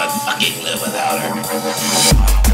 I fucking live without her.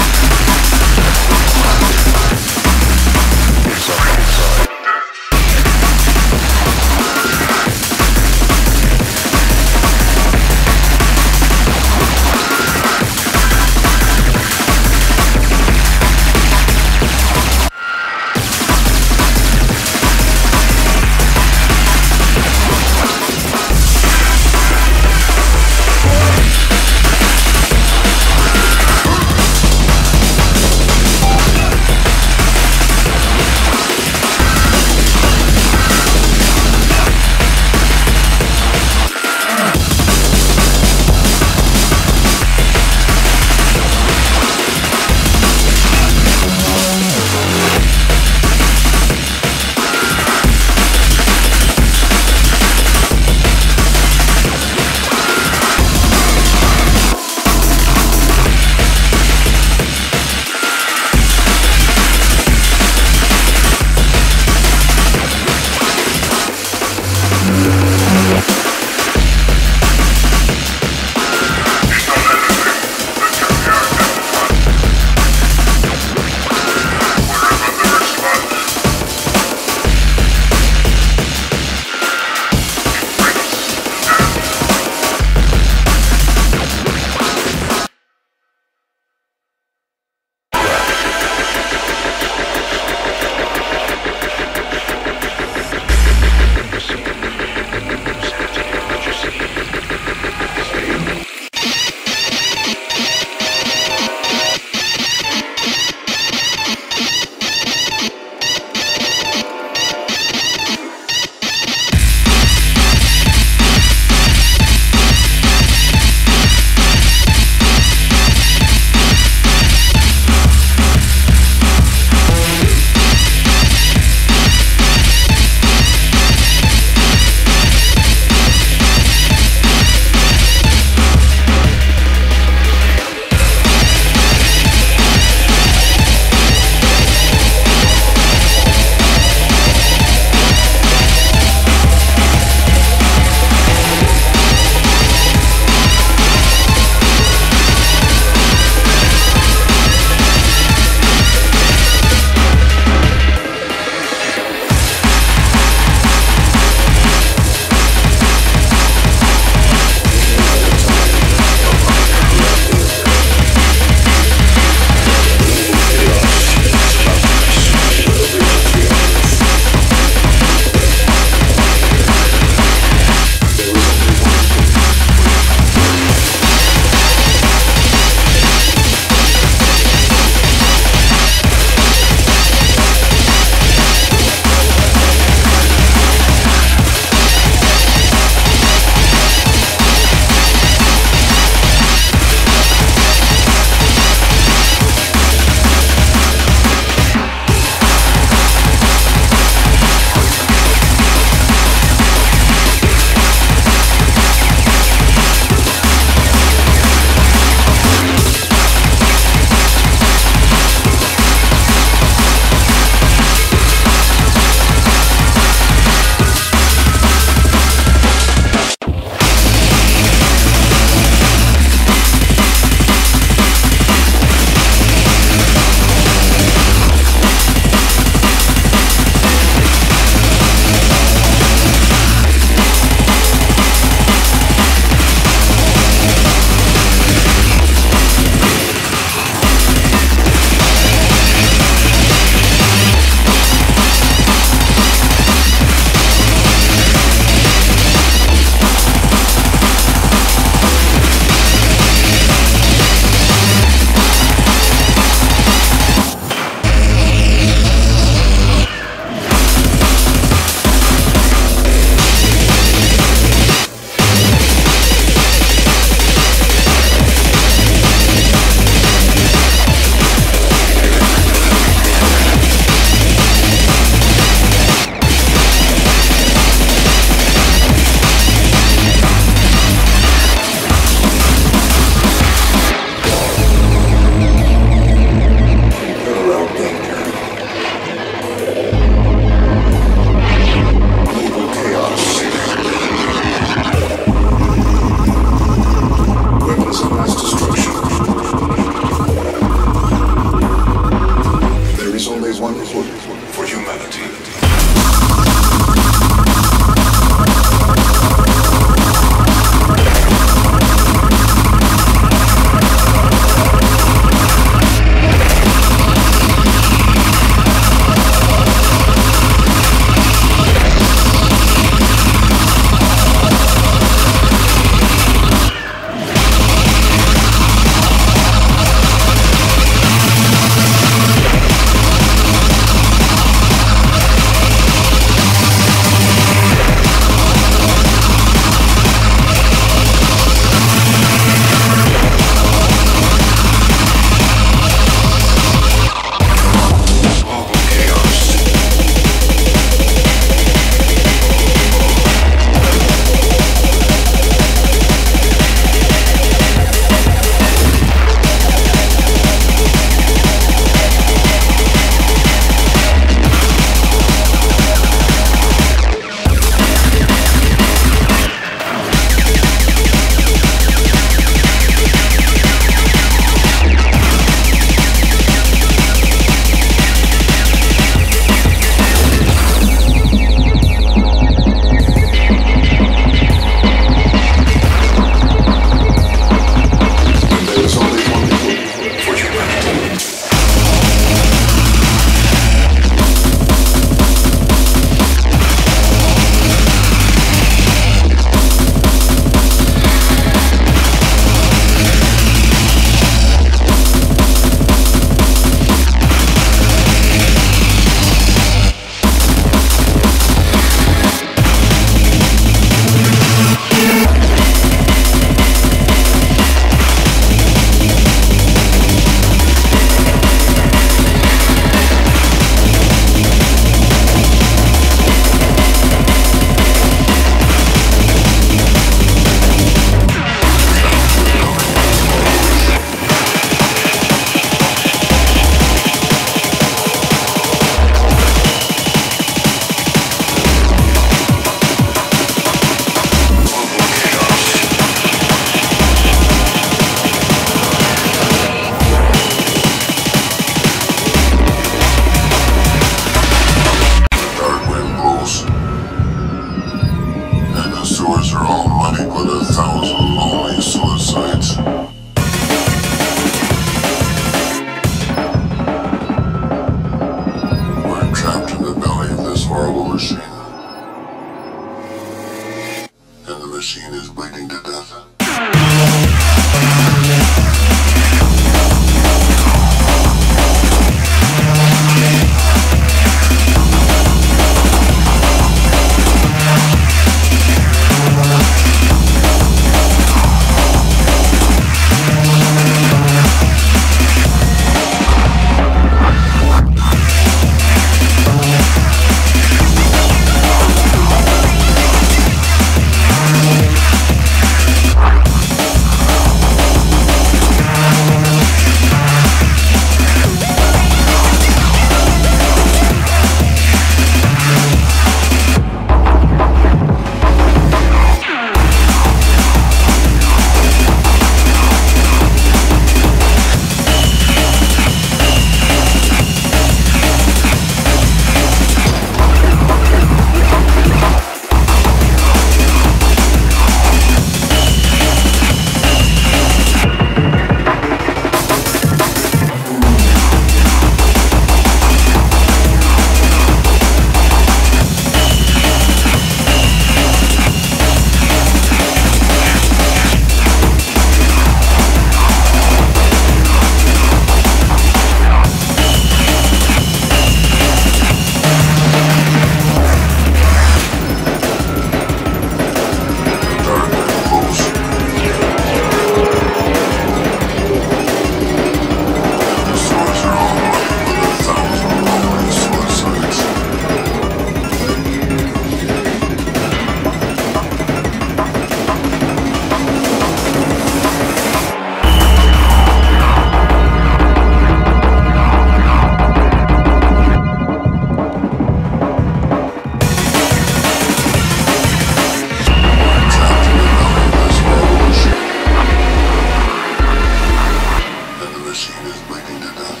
machine is breaking to death.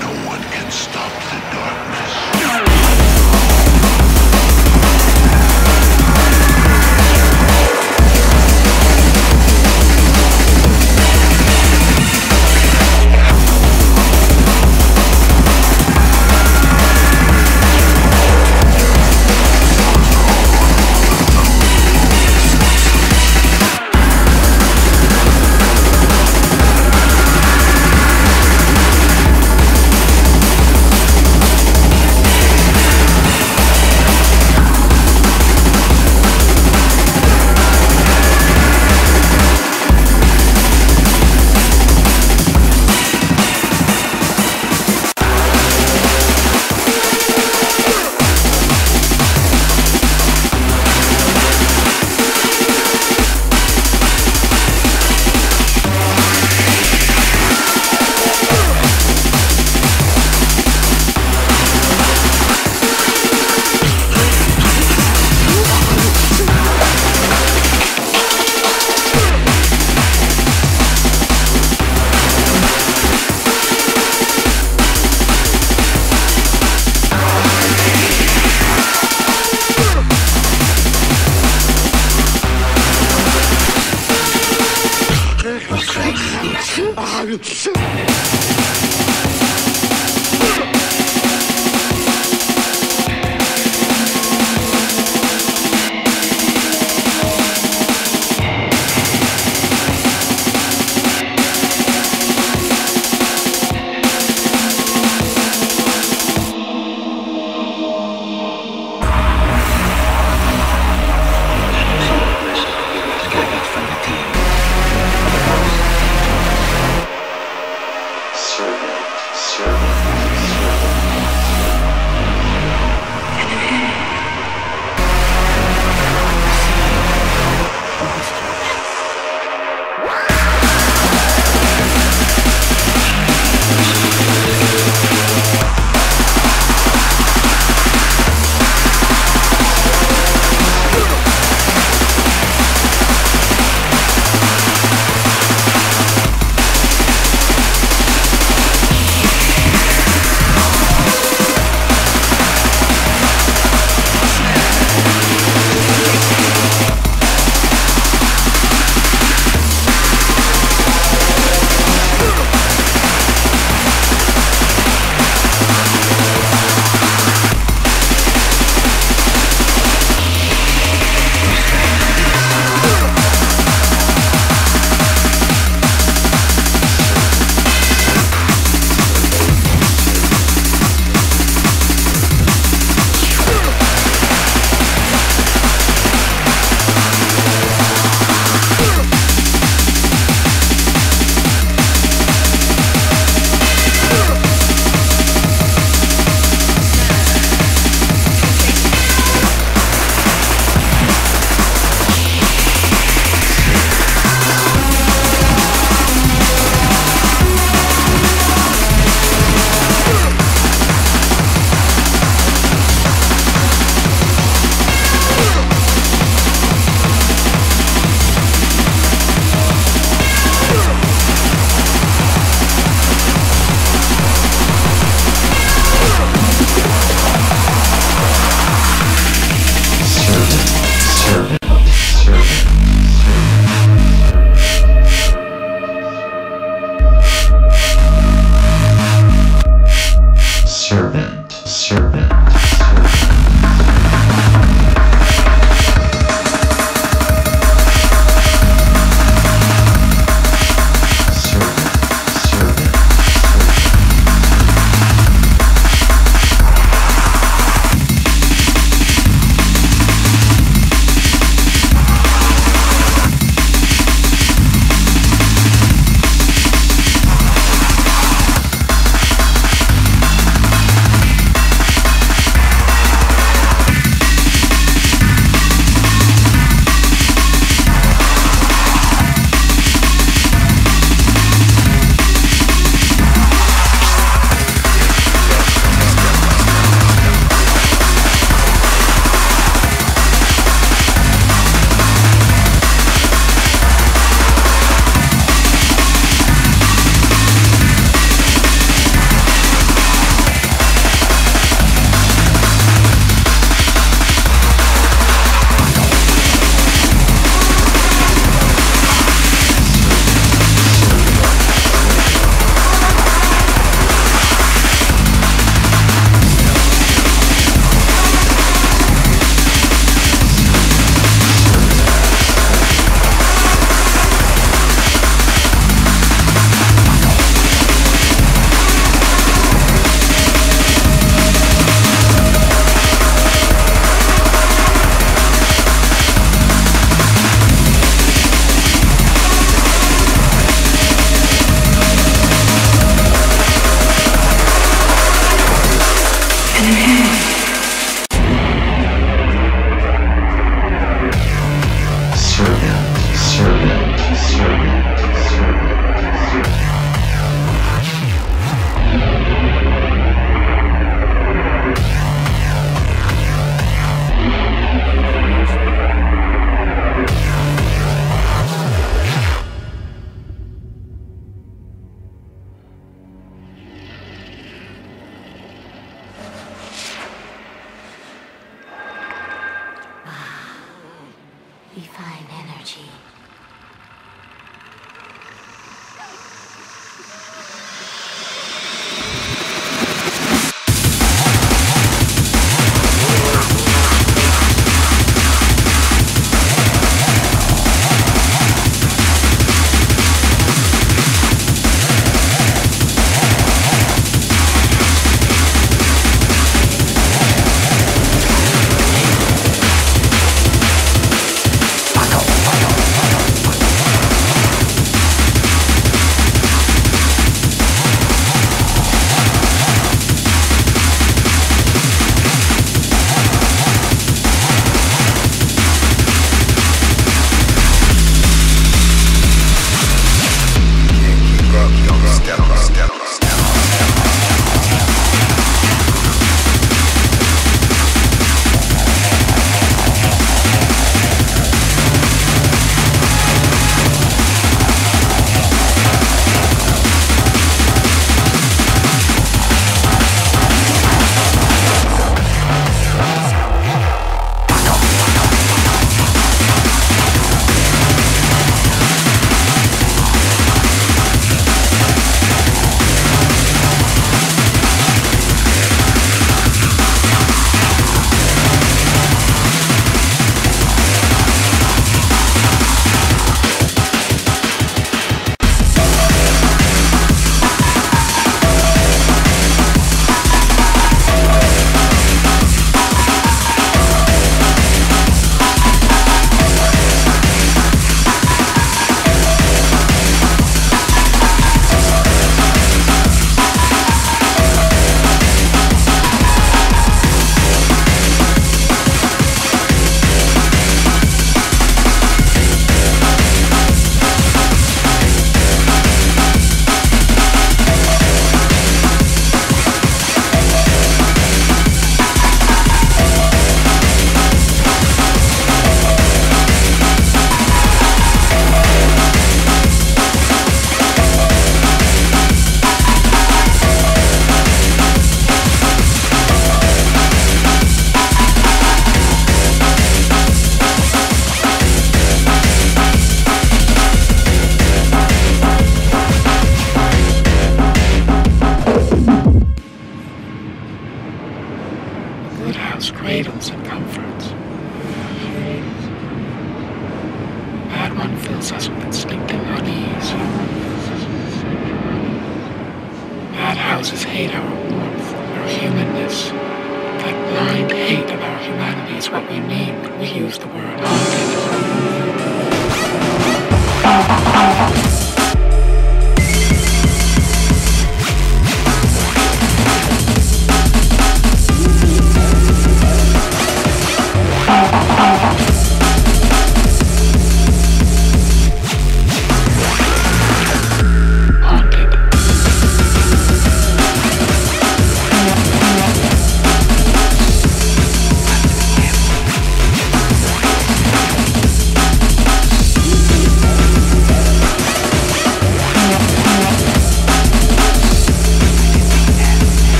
No one can stop the darkness.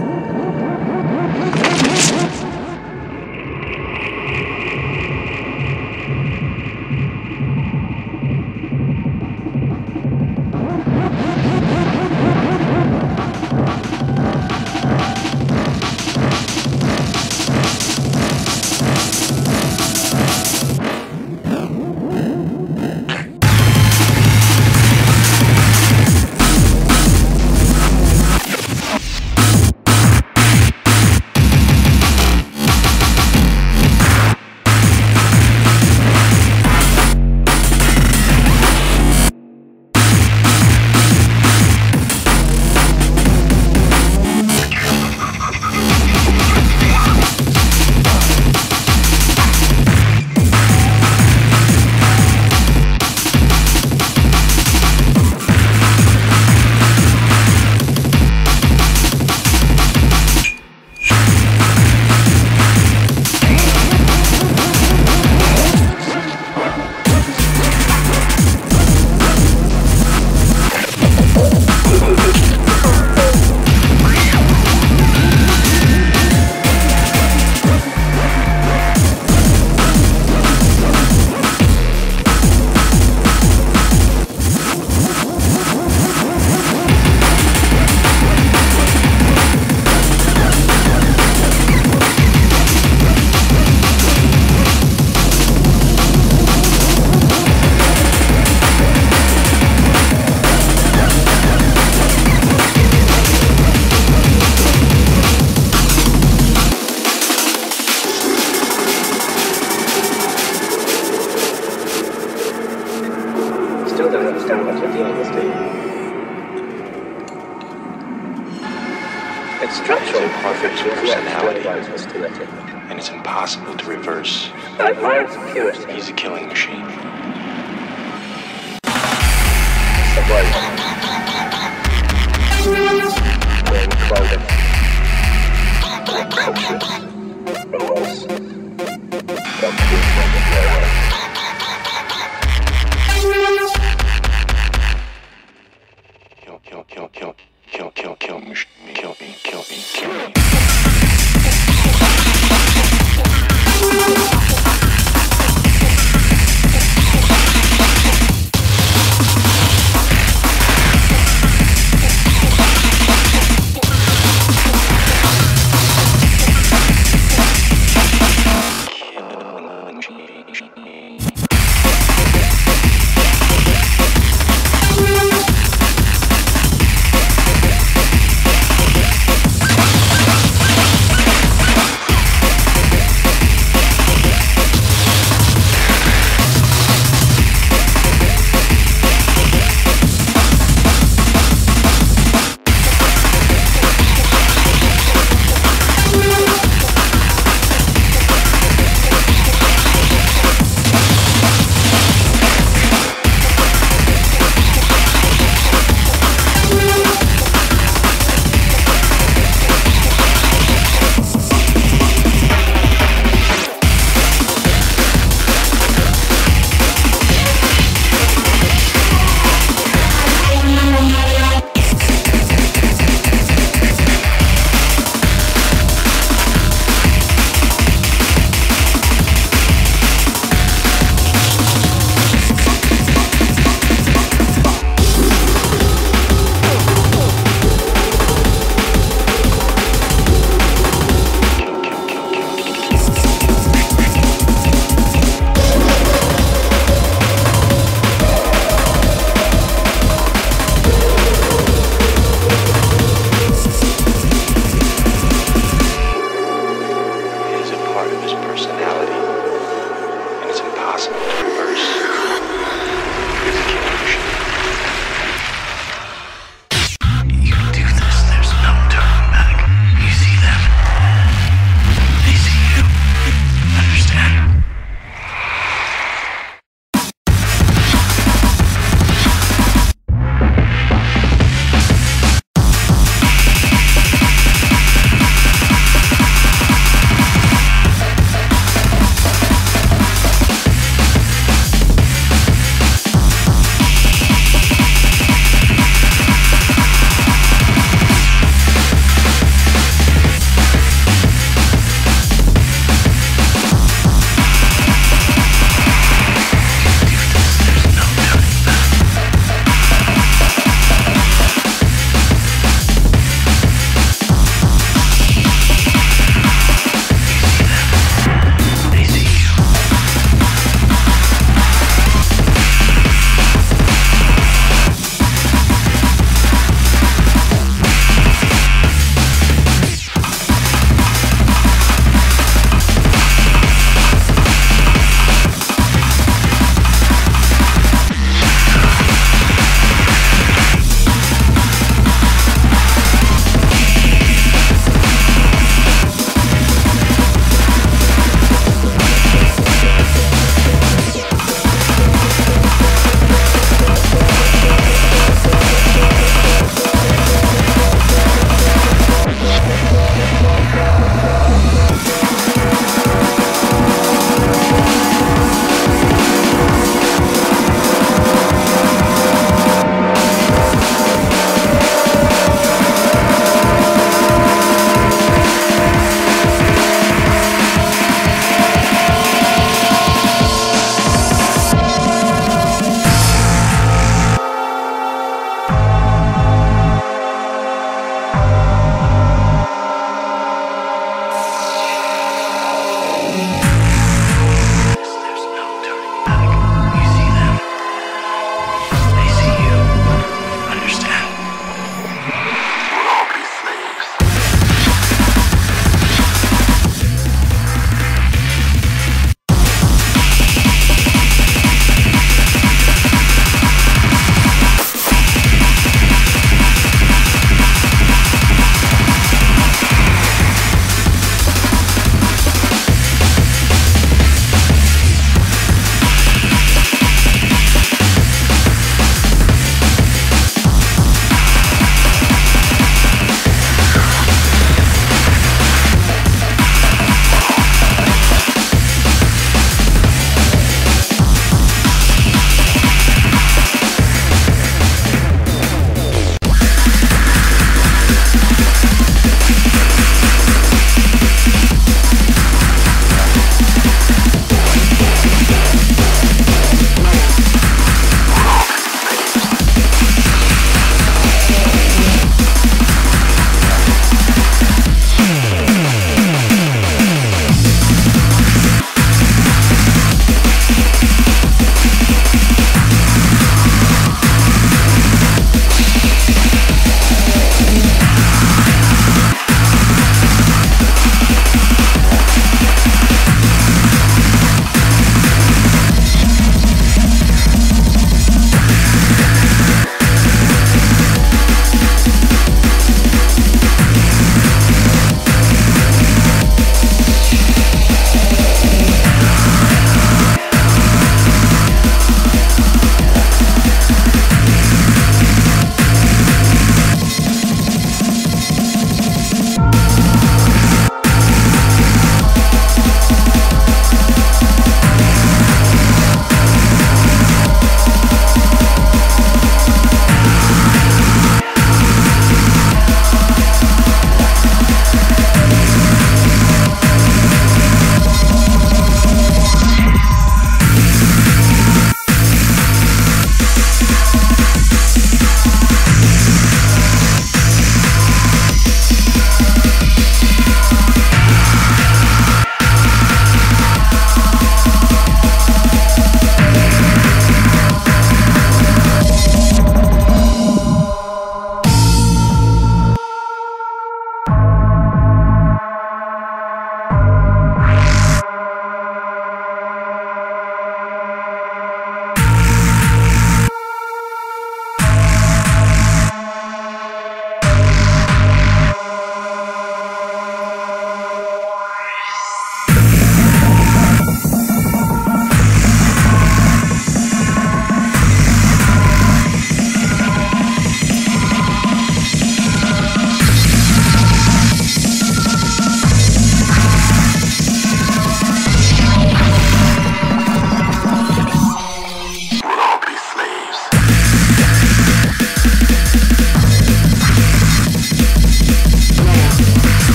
Música